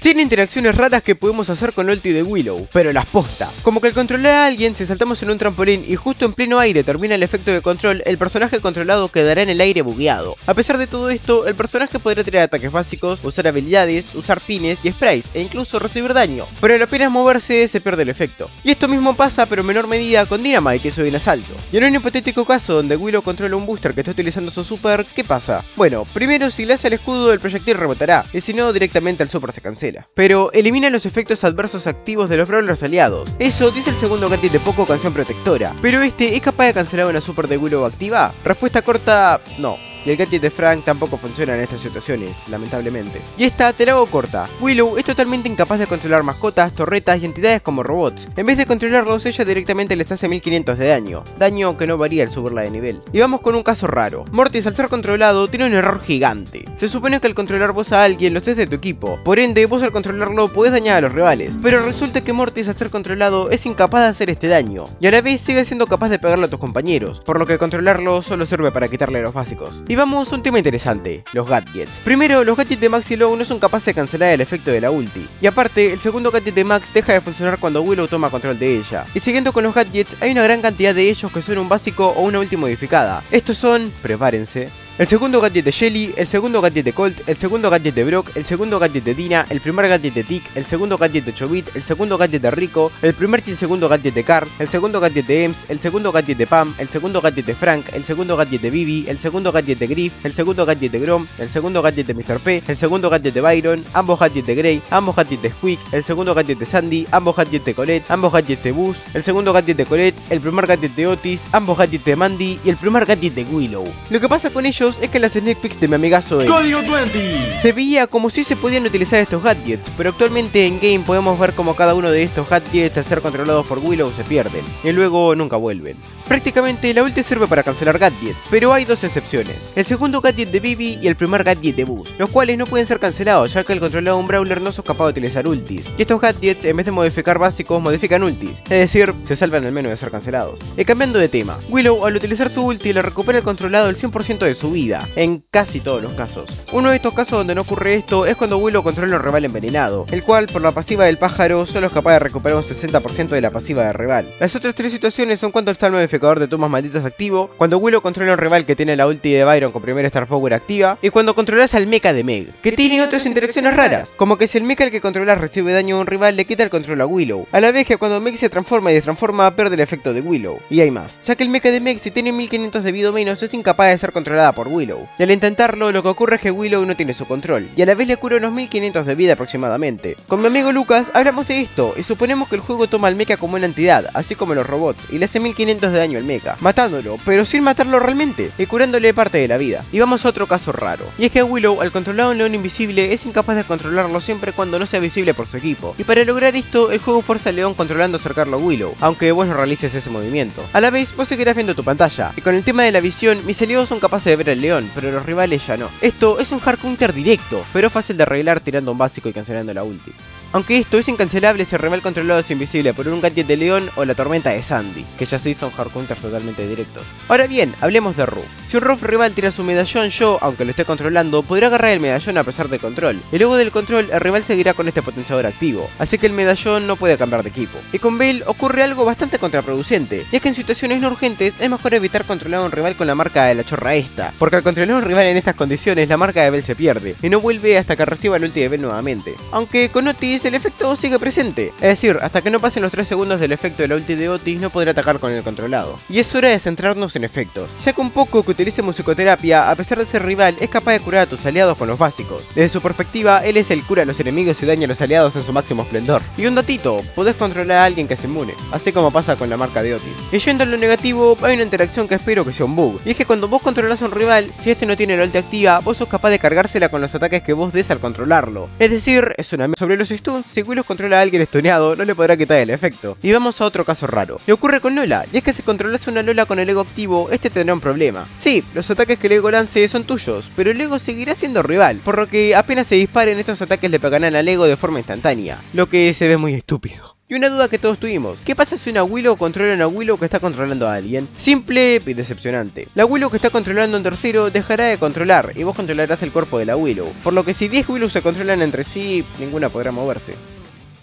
100 interacciones raras que podemos hacer con ulti de Willow, pero las posta. Como que al controlar a alguien, si saltamos en un trampolín y justo en pleno aire termina el efecto de control, el personaje controlado quedará en el aire bugueado. A pesar de todo esto, el personaje podrá tirar ataques básicos, usar habilidades, usar pines y sprays, e incluso recibir daño, pero al apenas moverse se pierde el efecto. Y esto mismo pasa, pero en menor medida, con Dynamite, que es en asalto. Y en un hipotético caso donde Willow controla un booster que está utilizando su super, ¿qué pasa? Bueno, primero si le hace el escudo, el proyectil rebotará, y si no, directamente el super se cancela. Pero elimina los efectos adversos activos de los brawlers aliados. Eso dice el segundo gadget de Poco Canción Protectora. Pero este es capaz de cancelar una super de Willow activa. Respuesta corta, no. Y el gadget de Frank tampoco funciona en estas situaciones, lamentablemente. Y esta te la hago corta. Willow es totalmente incapaz de controlar mascotas, torretas y entidades como robots. En vez de controlarlos, ella directamente les hace 1500 de daño. Daño que no varía al subirla de nivel. Y vamos con un caso raro. Mortis al ser controlado tiene un error gigante. Se supone que al controlar vos a alguien lo haces de tu equipo. Por ende, vos al controlarlo podés dañar a los rivales. Pero resulta que Mortis al ser controlado es incapaz de hacer este daño. Y a la vez sigue siendo capaz de pegarle a tus compañeros. Por lo que controlarlo solo sirve para quitarle los básicos. Y vamos a un tema interesante, los gadgets. Primero, los gadgets de Max y Low no son capaces de cancelar el efecto de la ulti. Y aparte, el segundo gadget de Max deja de funcionar cuando Willow toma control de ella. Y siguiendo con los gadgets, hay una gran cantidad de ellos que son un básico o una ulti modificada. Estos son, prepárense, el segundo gadget de Shelly, el segundo gadget de Colt, el segundo gadget de Brock, el segundo gadget de Dina, el primer gadget de Tick, el segundo gadget de Chobit, el segundo gadget de Rico, el primer y el segundo gadget de Carl, el segundo gadget de Ems, el segundo gadget de Pam, el segundo gadget de Frank, el segundo gadget de Vivi, el segundo gadget de Griff, el segundo gadget de Grom, el segundo gadget de Mr. P, el segundo gadget de Byron, ambos gadgets de Grey, ambos gadgets de Squeak, el segundo gadget de Sandy, ambos gadgets de Colette, ambos gadgets de Buzz, el segundo gadget de Colette, el primer gadget de Otis, ambos gadgets de Mandy y el primer gadget de Willow. Lo que pasa con ellos es que las sneak peeks de mi amigazo de Código 20. se veía como si se podían utilizar estos gadgets, pero actualmente en game podemos ver como cada uno de estos gadgets al ser controlados por Willow se pierden, y luego nunca vuelven. Prácticamente la ulti sirve para cancelar gadgets, pero hay dos excepciones, el segundo gadget de Bibi y el primer gadget de Buzz, los cuales no pueden ser cancelados ya que al controlar un brawler no sos capaz de utilizar ultis, y estos gadgets en vez de modificar básicos modifican ultis, es decir, se salvan al menos de ser cancelados. Y cambiando de tema, Willow al utilizar su ulti le recupera el controlado el 100% de su vida, en casi todos los casos. Uno de estos casos donde no ocurre esto es cuando Willow controla un rival envenenado, el cual por la pasiva del pájaro solo es capaz de recuperar un 60% de la pasiva del rival. Las otras tres situaciones son cuando está el modificador de tumbas malditas activo, cuando Willow controla un rival que tiene la ulti de Byron con primera Star Power activa, y cuando controlas al mecha de Meg, que tiene otras interacciones raras, como que si el mecha al que controlas recibe daño a un rival le quita el control a Willow, a la vez que cuando Meg se transforma y destransforma pierde el efecto de Willow, y hay más, ya que el mecha de Meg si tiene 1500 de vida o menos es incapaz de ser controlada por Willow, y al intentarlo lo que ocurre es que Willow no tiene su control, y a la vez le cura unos 1500 de vida aproximadamente. Con mi amigo Lucas hablamos de esto, y suponemos que el juego toma al mecha como una entidad, así como los robots, y le hace 1500 de daño al mecha, matándolo, pero sin matarlo realmente, y curándole parte de la vida. Y vamos a otro caso raro, y es que Willow al controlar un león invisible es incapaz de controlarlo siempre cuando no sea visible por su equipo, y para lograr esto el juego fuerza al león controlando acercarlo a Willow, aunque vos no realices ese movimiento. A la vez vos seguirás viendo tu pantalla, y con el tema de la visión mis aliados son capaces de ver al león, pero los rivales ya no. Esto es un hard counter directo, pero fácil de arreglar tirando un básico y cancelando la ulti. Aunque esto es incancelable si el rival controlado es invisible por un gadget de león o la tormenta de Sandy, que ya sí son hard counters totalmente directos. Ahora bien, hablemos de Ru. Si un Ruff rival tira su medallón, yo, aunque lo esté controlando, podré agarrar el medallón a pesar del control. Y luego del control, el rival seguirá con este potenciador activo, así que el medallón no puede cambiar de equipo. Y con Bale ocurre algo bastante contraproducente, y es que en situaciones no urgentes es mejor evitar controlar a un rival con la marca de la chorra esta, porque al controlar a un rival en estas condiciones la marca de Bell se pierde, y no vuelve hasta que reciba el ulti de Bell nuevamente. Aunque con Otis el efecto sigue presente, es decir, hasta que no pasen los 3 segundos del efecto de la ulti de Otis no podrá atacar con el controlado. Y es hora de centrarnos en efectos, ya que un poco que utilice musicoterapia, a pesar de ser rival, es capaz de curar a tus aliados con los básicos. Desde su perspectiva, él es el cura a los enemigos y daña a los aliados en su máximo esplendor. Y un datito, podés controlar a alguien que se inmune, así como pasa con la marca de Otis. Y yendo a lo negativo, hay una interacción que espero que sea un bug, y es que cuando vos controlás a un rival, si este no tiene la ulti activa, vos sos capaz de cargársela con los ataques que vos des al controlarlo. Es decir, es una sobre los si Willow controla a alguien estuneado, no le podrá quitar el efecto. Y vamos a otro caso raro. Y ocurre con Lola, y es que si controlas una Lola con el ego activo, este tendrá un problema. Sí, los ataques que el ego lance son tuyos, pero el ego seguirá siendo rival, por lo que apenas se disparen estos ataques le pegarán al ego de forma instantánea, lo que se ve muy estúpido. Y una duda que todos tuvimos, ¿qué pasa si una Willow controla una Willow que está controlando a alguien? Simple y decepcionante. La Willow que está controlando a un tercero dejará de controlar y vos controlarás el cuerpo de la Willow, por lo que si 10 Willows se controlan entre sí, ninguna podrá moverse.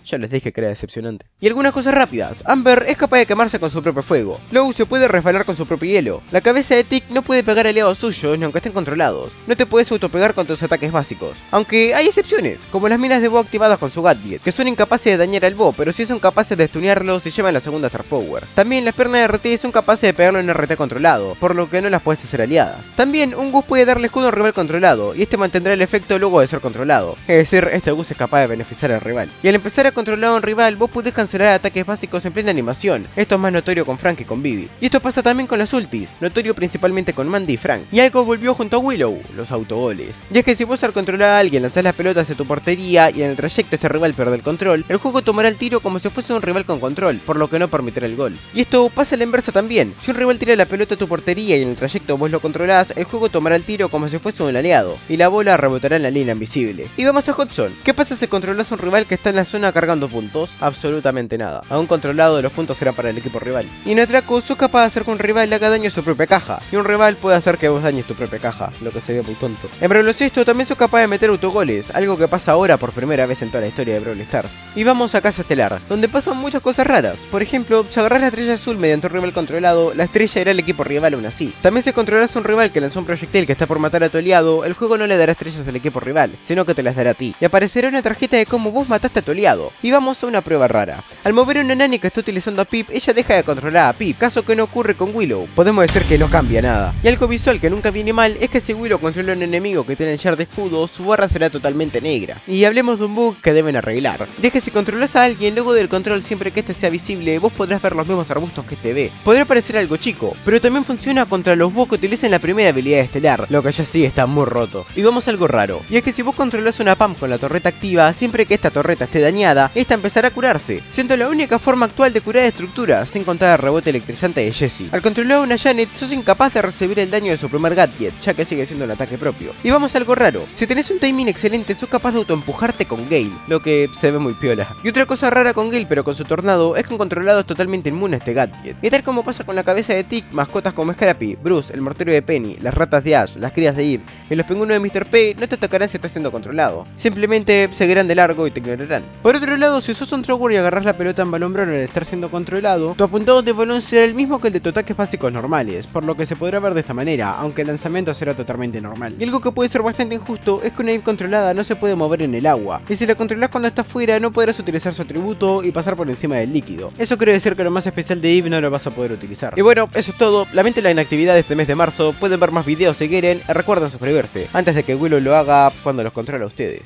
Ya les dije que era decepcionante. Y algunas cosas rápidas. Amber es capaz de quemarse con su propio fuego. Low se puede resbalar con su propio hielo. La cabeza de Tick no puede pegar aliados suyos ni aunque estén controlados. No te puedes autopegar con tus ataques básicos. Aunque hay excepciones, como las minas de Bo activadas con su Gadget, que son incapaces de dañar al Bo, pero sí son capaces de stunearlo si llevan la segunda Star Power. También las piernas de RT son capaces de pegarlo en RT controlado, por lo que no las puedes hacer aliadas. También un Gus puede darle escudo a un rival controlado, y este mantendrá el efecto luego de ser controlado. Es decir, este Gus es capaz de beneficiar al rival. Y al empezar a controlar a un rival, vos podés cancelar ataques básicos en plena animación. Esto es más notorio con Frank que con Vivi. Y esto pasa también con las ultis, notorio principalmente con Mandy y Frank. Y algo volvió junto a Willow, los autogoles. Y es que si vos al controlar a alguien lanzás las pelotas hacia tu portería y en el trayecto este rival pierde el control, el juego tomará el tiro como si fuese un rival con control, por lo que no permitirá el gol. Y esto pasa a la inversa también. Si un rival tira la pelota a tu portería y en el trayecto vos lo controlás, el juego tomará el tiro como si fuese un aliado, y la bola rebotará en la línea invisible. Y vamos a Hudson. ¿Qué pasa si controlas a un rival que está en la zona cargando puntos? absolutamente nada. A un controlado los puntos serán para el equipo rival. Y en Atraco sos capaz de hacer que un rival haga daño a su propia caja. Y un rival puede hacer que vos dañes tu propia caja, lo que se ve muy tonto. En Brawl esto también sos capaz de meter autogoles, algo que pasa ahora por primera vez en toda la historia de Brawl Stars. Y vamos a Casa Estelar, donde pasan muchas cosas raras. Por ejemplo, si agarras la estrella azul mediante un rival controlado, la estrella irá al equipo rival aún así. También si controlas a un rival que lanzó un proyectil que está por matar a tu aliado, el juego no le dará estrellas al equipo rival, sino que te las dará a ti. Y aparecerá una tarjeta de cómo vos mataste a tu aliado. Y vamos a una prueba rara. Al mover una Nani que está utilizando a Pip, ella deja de controlar a Pip, caso que no ocurre con Willow. Podemos decir que no cambia nada. Y algo visual que nunca viene mal es que si Willow controla a un enemigo que tiene el shard de escudo, su barra será totalmente negra. Y hablemos de un bug que deben arreglar. Y es que si controlas a alguien, luego del control siempre que este sea visible, vos podrás ver los mismos arbustos que este ve. Podrá parecer algo chico, pero también funciona contra los bugs que utilizan la primera habilidad estelar, lo que ya sí está muy roto. Y vamos a algo raro, y es que si vos controlas una PAM con la torreta activa, siempre que esta torreta esté dañada, esta empezará a curarse, siendo la única forma actual de curar estructura, sin contar el rebote electrizante de Jessie. Al controlar una Janet, sos incapaz de recibir el daño de su primer gadget, ya que sigue siendo un ataque propio. Y vamos a algo raro, si tenés un timing excelente, sos capaz de autoempujarte con Gale, lo que se ve muy piola. Y otra cosa rara con Gale, pero con su tornado, es que un controlado es totalmente inmune a este gadget. Y tal como pasa con la cabeza de Tick, mascotas como Scrappy, Bruce, el mortero de Penny, las ratas de Ash, las crías de Eve y los pingüinos de Mr. P no te atacarán si estás siendo controlado. Simplemente seguirán de largo y te ignorarán. Por otro lado, si sos un thrower y agarras la pelota en balón al estar siendo controlado, tu apuntado de balón será el mismo que el de tu ataques básicos normales, por lo que se podrá ver de esta manera, aunque el lanzamiento será totalmente normal. Y algo que puede ser bastante injusto es que una Eve controlada no se puede mover en el agua, y si la controlas cuando está fuera no podrás utilizar su atributo y pasar por encima del líquido. Eso quiere decir que lo más especial de Eve no lo vas a poder utilizar. Y bueno, eso es todo, lamento la inactividad de este mes de marzo, pueden ver más videos si quieren, recuerden suscribirse, antes de que Willow lo haga cuando los controla a ustedes.